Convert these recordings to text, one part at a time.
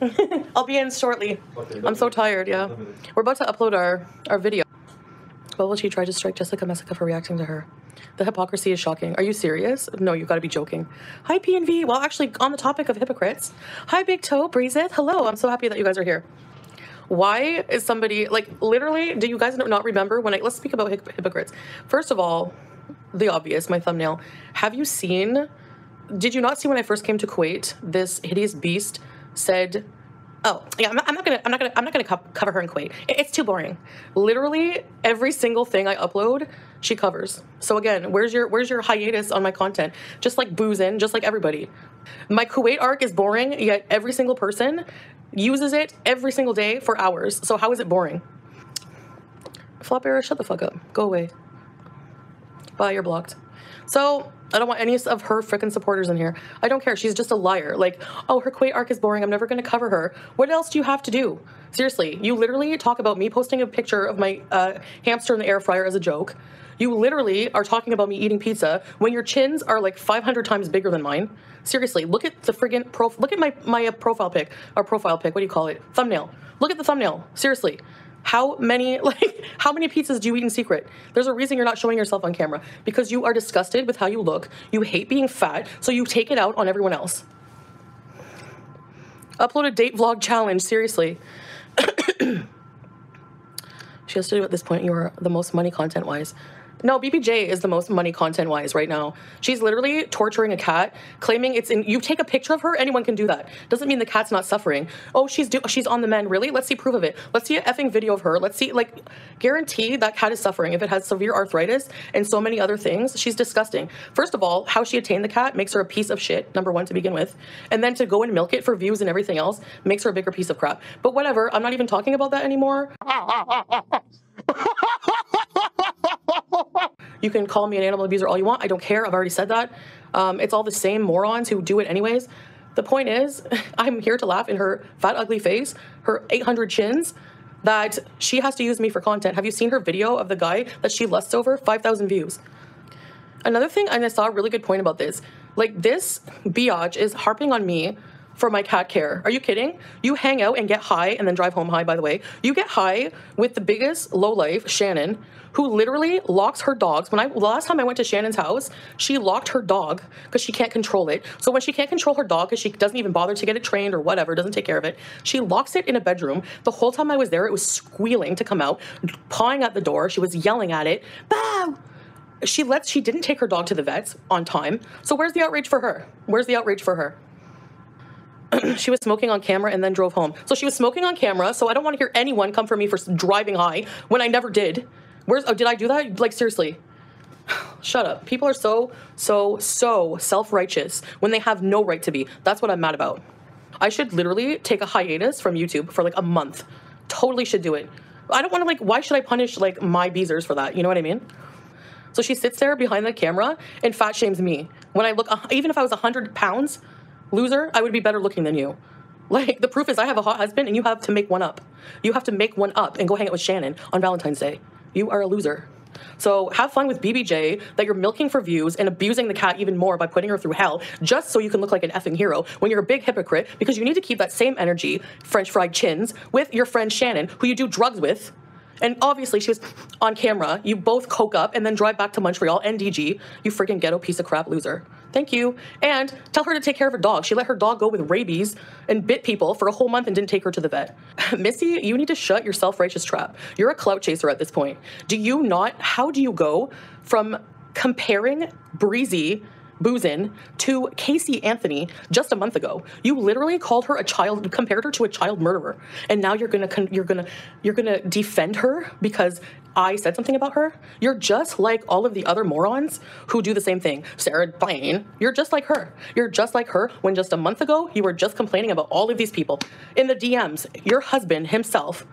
I'll be in shortly. I'm so tired, yeah. We're about to upload our, our video. Bubble Tea tried to strike Jessica Messica for reacting to her. The hypocrisy is shocking. Are you serious? No, you've got to be joking. Hi, PNV. Well, actually, on the topic of hypocrites. Hi, Big Toe, Breezeth. Hello. I'm so happy that you guys are here. Why is somebody, like, literally, do you guys not remember when I, let's speak about hypocrites. First of all, the obvious, my thumbnail. Have you seen, did you not see when I first came to Kuwait, this hideous beast said, Oh yeah, I'm not, I'm not, gonna, I'm not gonna, I'm not gonna co cover her in Kuwait. It's too boring. Literally every single thing I upload, she covers. So again, where's your, where's your hiatus on my content? Just like boozing, just like everybody. My Kuwait arc is boring, yet every single person uses it every single day for hours. So how is it boring? Flop error, shut the fuck up. Go away. Bye, you're blocked. So I don't want any of her freaking supporters in here. I don't care. She's just a liar. Like, oh, her Kuwait arc is boring. I'm never going to cover her. What else do you have to do? Seriously, you literally talk about me posting a picture of my uh, hamster in the air fryer as a joke. You literally are talking about me eating pizza when your chins are like 500 times bigger than mine. Seriously, look at the friggin' pro. Look at my my uh, profile pic or profile pic. What do you call it? Thumbnail. Look at the thumbnail. Seriously. How many like how many pizzas do you eat in secret? There's a reason you're not showing yourself on camera because you are disgusted with how you look. You hate being fat, so you take it out on everyone else. Upload a date vlog challenge, seriously. she has to do at this point you are the most money content wise. No, BBJ is the most money content wise right now. She's literally torturing a cat, claiming it's in. You take a picture of her, anyone can do that. Doesn't mean the cat's not suffering. Oh, she's do, she's on the men, Really? Let's see proof of it. Let's see an effing video of her. Let's see, like, guarantee that cat is suffering. If it has severe arthritis and so many other things, she's disgusting. First of all, how she attained the cat makes her a piece of shit. Number one to begin with, and then to go and milk it for views and everything else makes her a bigger piece of crap. But whatever. I'm not even talking about that anymore. You can call me an animal abuser all you want. I don't care. I've already said that. Um, it's all the same morons who do it anyways. The point is, I'm here to laugh in her fat, ugly face, her 800 chins, that she has to use me for content. Have you seen her video of the guy that she lusts over? 5,000 views. Another thing, and I saw a really good point about this, like this biatch is harping on me for my cat care. Are you kidding? You hang out and get high and then drive home high, by the way. You get high with the biggest low life, Shannon, who literally locks her dogs. When I last time I went to Shannon's house, she locked her dog because she can't control it. So when she can't control her dog because she doesn't even bother to get it trained or whatever, doesn't take care of it, she locks it in a bedroom. The whole time I was there, it was squealing to come out, pawing at the door. She was yelling at it. Bow! She lets she didn't take her dog to the vets on time. So where's the outrage for her? Where's the outrage for her? she was smoking on camera and then drove home. So she was smoking on camera, so I don't want to hear anyone come for me for driving high when I never did. Where's, oh, did I do that? Like, seriously. Shut up. People are so, so, so self righteous when they have no right to be. That's what I'm mad about. I should literally take a hiatus from YouTube for like a month. Totally should do it. I don't want to, like, why should I punish, like, my beezers for that? You know what I mean? So she sits there behind the camera and fat shames me. When I look, uh, even if I was 100 pounds, loser, I would be better looking than you. Like, the proof is I have a hot husband and you have to make one up. You have to make one up and go hang out with Shannon on Valentine's Day. You are a loser. So have fun with BBJ that you're milking for views and abusing the cat even more by putting her through hell just so you can look like an effing hero when you're a big hypocrite because you need to keep that same energy, French fried chins, with your friend Shannon, who you do drugs with. And obviously, she was on camera. You both coke up and then drive back to Montreal, NDG. You freaking ghetto piece of crap loser. Thank you. And tell her to take care of her dog. She let her dog go with rabies and bit people for a whole month and didn't take her to the vet. Missy, you need to shut your self righteous trap. You're a clout chaser at this point. Do you not? How do you go from comparing Breezy Boozin to Casey Anthony just a month ago. You literally called her a child, compared her to a child murderer, and now you're gonna you're gonna you're gonna defend her because I said something about her. You're just like all of the other morons who do the same thing. Sarah Blaine, you're just like her. You're just like her when just a month ago you were just complaining about all of these people in the DMs. Your husband himself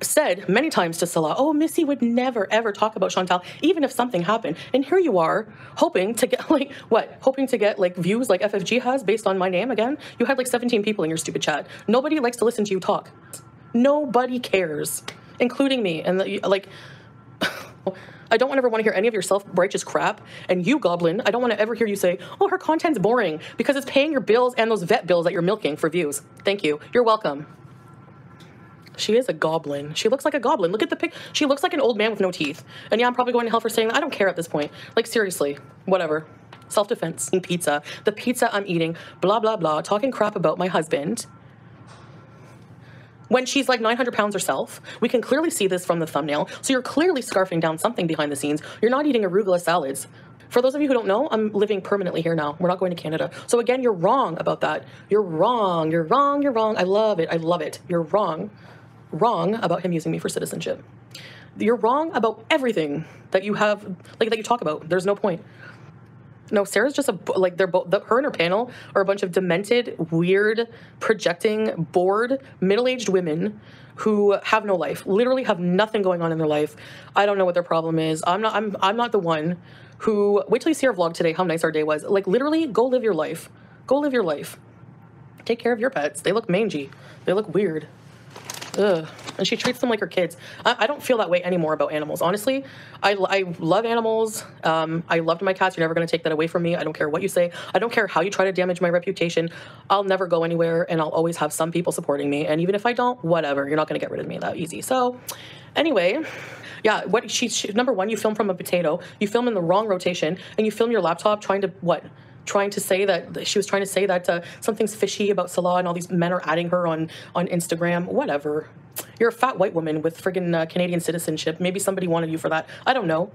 said many times to Salah, oh, Missy would never ever talk about Chantal, even if something happened. And here you are, hoping to get like what? Hoping to get like views like FFG has based on my name again. You had like 17 people in your stupid chat. Nobody likes to listen to you talk. Nobody cares, including me. And the, like, I don't ever want to hear any of your self-righteous crap. And you, Goblin, I don't want to ever hear you say, oh, her content's boring because it's paying your bills and those vet bills that you're milking for views. Thank you. You're welcome. She is a goblin. She looks like a goblin. Look at the pic. She looks like an old man with no teeth. And yeah, I'm probably going to hell for saying that. I don't care at this point. Like, seriously, whatever. Self defense, eating pizza. The pizza I'm eating, blah, blah, blah, talking crap about my husband. When she's like 900 pounds herself, we can clearly see this from the thumbnail. So you're clearly scarfing down something behind the scenes. You're not eating arugula salads. For those of you who don't know, I'm living permanently here now. We're not going to Canada. So again, you're wrong about that. You're wrong. You're wrong. You're wrong. I love it. I love it. You're wrong. Wrong about him using me for citizenship. You're wrong about everything that you have, like that you talk about. There's no point. No, Sarah's just a like they're both her and her panel are a bunch of demented, weird, projecting, bored, middle-aged women who have no life. Literally have nothing going on in their life. I don't know what their problem is. I'm not I'm I'm not the one who wait till you see our vlog today how nice our day was. Like literally go live your life. Go live your life. Take care of your pets. They look mangy. They look weird. Ugh. And she treats them like her kids. I, I, don't feel that way anymore about animals. Honestly, I, I love animals. Um, I loved my cats. You're never going to take that away from me. I don't care what you say. I don't care how you try to damage my reputation. I'll never go anywhere, and I'll always have some people supporting me. And even if I don't, whatever. You're not going to get rid of me that easy. So, anyway, yeah. What she, she number one, you film from a potato. You film in the wrong rotation, and you film your laptop trying to what? Trying to say that she was trying to say that uh, something's fishy about Salah and all these men are adding her on on Instagram. Whatever. You're a fat white woman with friggin' uh, Canadian citizenship. Maybe somebody wanted you for that. I don't know.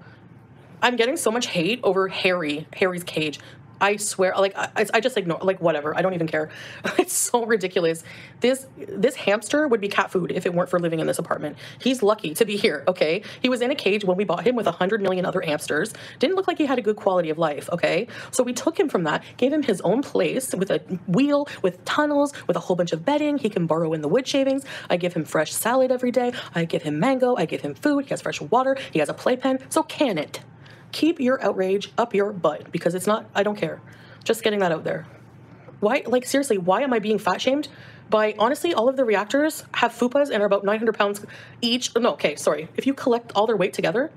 I'm getting so much hate over Harry, Harry's cage. I swear, like I, I just ignore, like whatever. I don't even care. It's so ridiculous. This this hamster would be cat food if it weren't for living in this apartment. He's lucky to be here. Okay, he was in a cage when we bought him with a hundred million other hamsters. Didn't look like he had a good quality of life. Okay, so we took him from that, gave him his own place with a wheel, with tunnels, with a whole bunch of bedding. He can burrow in the wood shavings. I give him fresh salad every day. I give him mango. I give him food. He has fresh water. He has a playpen. So can it keep your outrage up your butt because it's not, I don't care. Just getting that out there. Why, like, seriously, why am I being fat shamed? By honestly, all of the reactors have fupas and are about 900 pounds each. Oh, no, okay, sorry. If you collect all their weight together,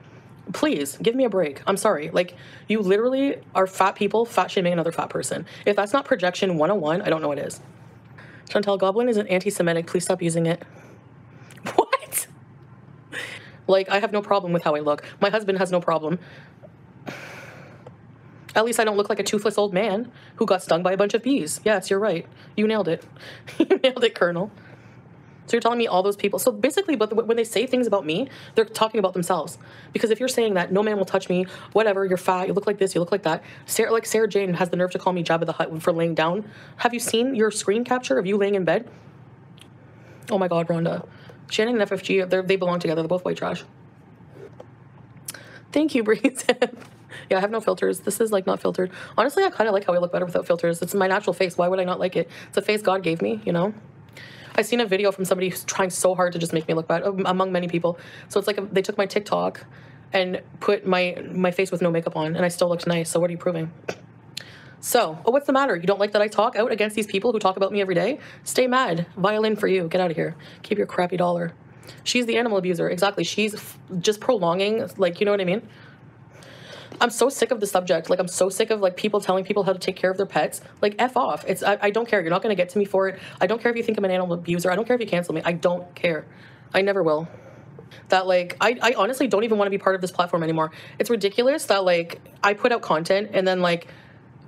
please give me a break. I'm sorry. Like, you literally are fat people fat shaming another fat person. If that's not projection 101, I don't know what is. Chantal Goblin is an anti Semitic. Please stop using it. What? Like, I have no problem with how I look. My husband has no problem. At least I don't look like a toothless old man who got stung by a bunch of bees. Yes, you're right. You nailed it. you nailed it, Colonel. So you're telling me all those people. So basically, but when they say things about me, they're talking about themselves. Because if you're saying that no man will touch me, whatever, you're fat, you look like this, you look like that. Sarah, like Sarah Jane has the nerve to call me Jabba the Hutt for laying down. Have you seen your screen capture of you laying in bed? Oh my God, Rhonda. Shannon and FFG, they belong together. They're both white trash. Thank you, Breeze. Yeah, I have no filters. This is like not filtered. Honestly, I kind of like how I look better without filters. It's my natural face. Why would I not like it? It's a face God gave me, you know? I seen a video from somebody who's trying so hard to just make me look bad, um, among many people. So it's like a, they took my TikTok and put my my face with no makeup on, and I still looked nice. So what are you proving? So, oh, what's the matter? You don't like that I talk out against these people who talk about me every day? Stay mad. Violin for you. Get out of here. Keep your crappy dollar. She's the animal abuser. Exactly. She's just prolonging, like, you know what I mean? I'm so sick of the subject. Like I'm so sick of like people telling people how to take care of their pets. Like f off. It's I, I don't care. You're not gonna get to me for it. I don't care if you think I'm an animal abuser. I don't care if you cancel me. I don't care. I never will. That like I, I honestly don't even want to be part of this platform anymore. It's ridiculous that like I put out content and then like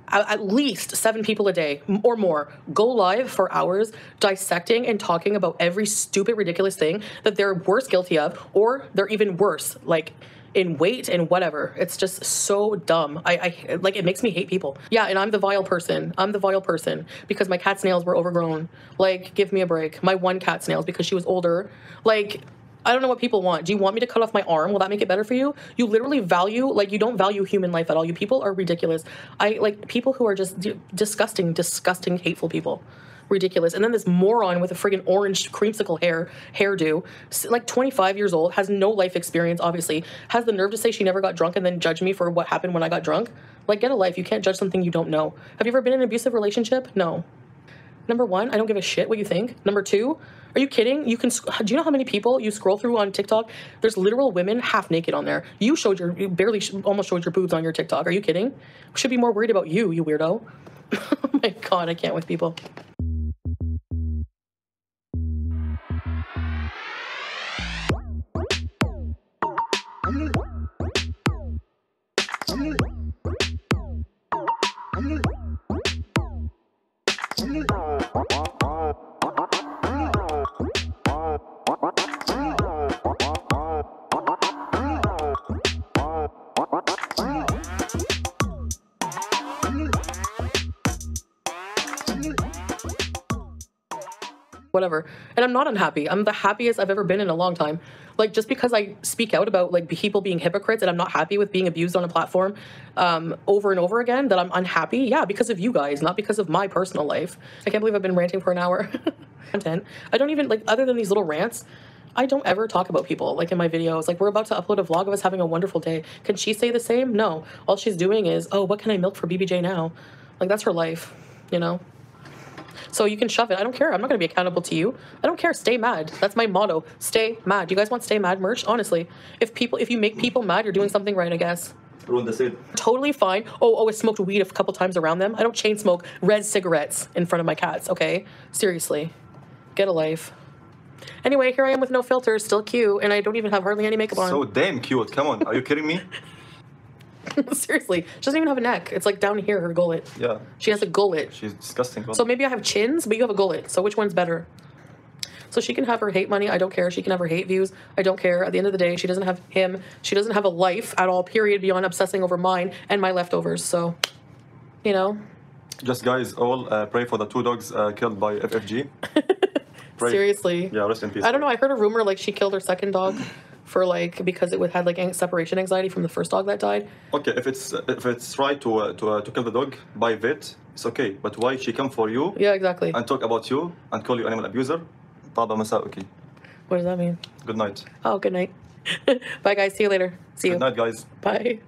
at least seven people a day or more go live for hours dissecting and talking about every stupid ridiculous thing that they're worse guilty of or they're even worse like in weight and whatever. It's just so dumb. I, I like it makes me hate people. Yeah, and I'm the vile person. I'm the vile person because my cat's nails were overgrown. Like, give me a break. My one cat's nails because she was older. Like, I don't know what people want. Do you want me to cut off my arm? Will that make it better for you? You literally value like you don't value human life at all. You people are ridiculous. I like people who are just disgusting, disgusting, hateful people ridiculous. And then this moron with a friggin' orange creamsicle hair hairdo, like 25 years old, has no life experience. Obviously, has the nerve to say she never got drunk and then judge me for what happened when I got drunk. Like, get a life. You can't judge something you don't know. Have you ever been in an abusive relationship? No. Number one, I don't give a shit what you think. Number two, are you kidding? You can. Do you know how many people you scroll through on TikTok? There's literal women half naked on there. You showed your, you barely, almost showed your boobs on your TikTok. Are you kidding? We should be more worried about you, you weirdo. oh my god, I can't with people. Come on. Whatever. And I'm not unhappy. I'm the happiest I've ever been in a long time. Like just because I speak out about like people being hypocrites and I'm not happy with being abused on a platform um, over and over again, that I'm unhappy. Yeah, because of you guys, not because of my personal life. I can't believe I've been ranting for an hour. Content. I don't even like other than these little rants. I don't ever talk about people like in my videos. Like we're about to upload a vlog of us having a wonderful day. Can she say the same? No. All she's doing is, oh, what can I milk for BBJ now? Like that's her life, you know. So you can shove it. I don't care. I'm not going to be accountable to you. I don't care. Stay mad. That's my motto. Stay mad. You guys want stay mad merch? Honestly, if people, if you make people mad, you're doing something right, I guess. Ruin the seed. Totally fine. Oh, oh, I smoked weed a couple times around them. I don't chain smoke red cigarettes in front of my cats. Okay, seriously, get a life. Anyway, here I am with no filter, still cute, and I don't even have hardly any makeup on. So damn cute. Come on. Are you kidding me? seriously, she doesn't even have a neck. It's like down here, her gullet. Yeah. She has a gullet. She's disgusting. So maybe I have chins, but you have a gullet. So which one's better? So she can have her hate money. I don't care. She can have her hate views. I don't care. At the end of the day, she doesn't have him. She doesn't have a life at all, period, beyond obsessing over mine and my leftovers. So, you know, Just guys, all uh, pray for the two dogs uh, killed by FFG. Pray. seriously. Yeah, rest in peace. I don't know. I heard a rumor like she killed her second dog for like because it would had like an- separation anxiety from the first dog that died. Okay, if it's if it's right to uh, to uh, to kill the dog by vet, it's okay. But why she come for you Yeah, exactly. and talk about you and call you animal abuser? طابة مساء What does that mean? Good night. Oh, good night. Bye, guys. See you later. See you. Good night, guys. Bye.